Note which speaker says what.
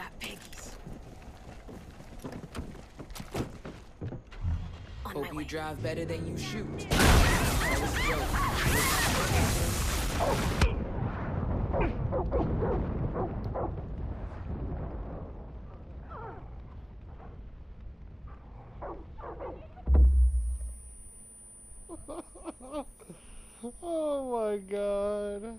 Speaker 1: got piggies. On
Speaker 2: Hope you
Speaker 1: way.
Speaker 2: drive better than you shoot.
Speaker 3: Oh my god.